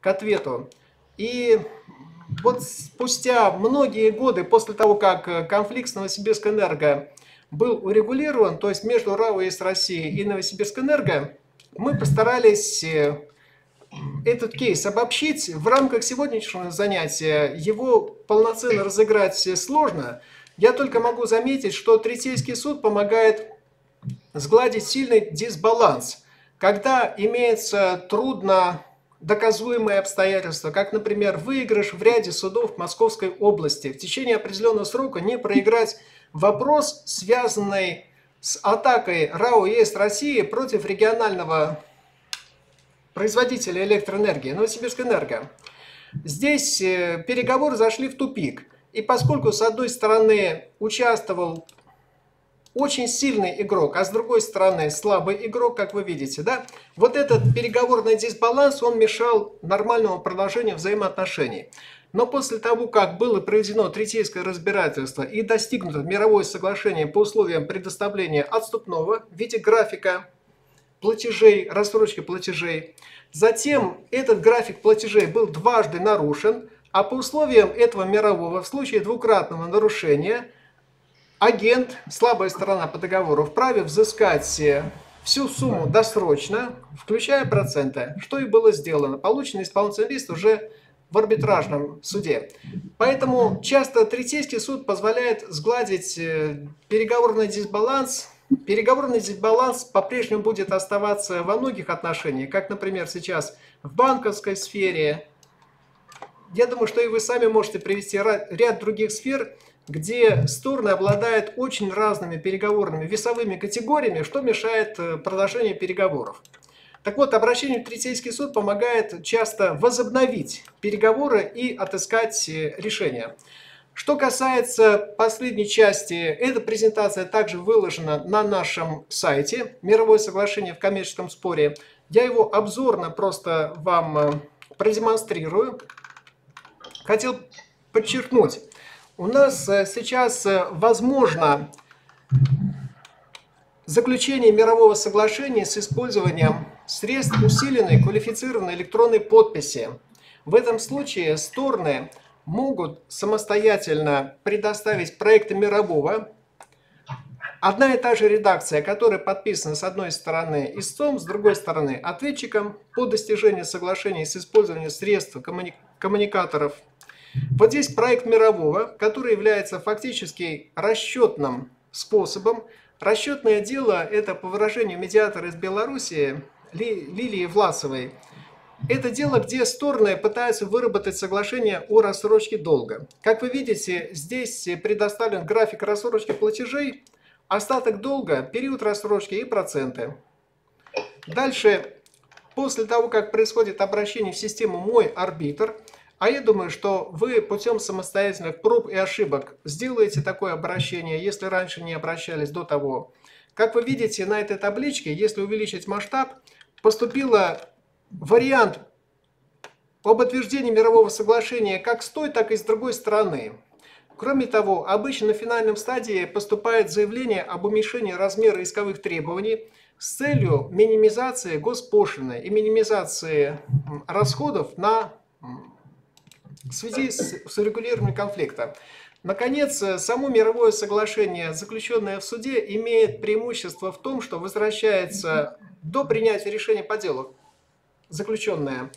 к ответу. И вот спустя многие годы после того, как конфликт с Новосибирск-Энерго был урегулирован, то есть между РАО ЕС России и Новосибирск-Энерго, мы постарались э, этот кейс обобщить. В рамках сегодняшнего занятия его полноценно разыграть сложно. Я только могу заметить, что Третейский суд помогает сгладить сильный дисбаланс, когда имеется трудно доказуемые обстоятельства, как, например, выигрыш в ряде судов Московской области, в течение определенного срока не проиграть вопрос, связанный с атакой РАО ЕС России против регионального производителя электроэнергии, Новосибирск Энерго. Здесь э, переговоры зашли в тупик. И поскольку с одной стороны участвовал очень сильный игрок, а с другой стороны слабый игрок, как вы видите, да, вот этот переговорный дисбаланс, он мешал нормальному продолжению взаимоотношений. Но после того, как было проведено третейское разбирательство и достигнуто мировое соглашение по условиям предоставления отступного в виде графика платежей, рассрочки платежей, затем этот график платежей был дважды нарушен, а по условиям этого мирового в случае двукратного нарушения агент, слабая сторона по договору, вправе взыскать всю сумму досрочно, включая проценты, что и было сделано. Полученный исполнительный лист уже в арбитражном суде. Поэтому часто третейский суд позволяет сгладить э, переговорный дисбаланс. Переговорный дисбаланс по-прежнему будет оставаться во многих отношениях, как, например, сейчас в банковской сфере. Я думаю, что и вы сами можете привести ряд других сфер, где стороны обладают очень разными переговорными весовыми категориями, что мешает э, продолжению переговоров. Так вот, обращение в Третейский суд помогает часто возобновить переговоры и отыскать э, решение. Что касается последней части, эта презентация также выложена на нашем сайте «Мировое соглашение в коммерческом споре». Я его обзорно просто вам э, продемонстрирую. Хотел подчеркнуть, у нас э, сейчас возможно заключение мирового соглашения с использованием средств усиленной квалифицированной электронной подписи. В этом случае стороны могут самостоятельно предоставить проекты мирового. Одна и та же редакция, которая подписана с одной стороны истцом, с другой стороны ответчиком по достижению соглашения с использованием средств коммуни коммуникаторов. Вот здесь проект мирового, который является фактически расчетным способом. Расчетное дело – это, по выражению медиатора из Белоруссии, Лилии Власовой. Это дело, где стороны пытаются выработать соглашение о рассрочке долга. Как вы видите, здесь предоставлен график рассрочки платежей, остаток долга, период рассрочки и проценты. Дальше, после того, как происходит обращение в систему «Мой арбитр», а я думаю, что вы путем самостоятельных проб и ошибок сделаете такое обращение, если раньше не обращались до того. Как вы видите на этой табличке, если увеличить масштаб, поступила вариант об утверждении мирового соглашения как с той, так и с другой стороны. Кроме того, обычно на финальном стадии поступает заявление об уменьшении размера исковых требований с целью минимизации госпошлины и минимизации расходов на в связи с, с урегулированием конфликта. Наконец, само мировое соглашение, заключенное в суде, имеет преимущество в том, что возвращается до принятия решения по делу, заключенная,